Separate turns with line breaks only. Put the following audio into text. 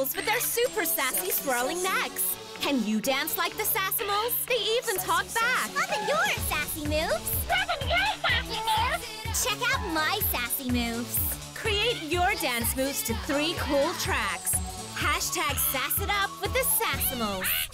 Sassimals with their super sassy swirling necks. Can you dance like the Sassimals? They even talk back.
Loving your sassy moves. Loving your sassy moves. Check out my sassy moves.
Create your dance moves to three cool tracks. Hashtag Sass It Up with the Sassimals.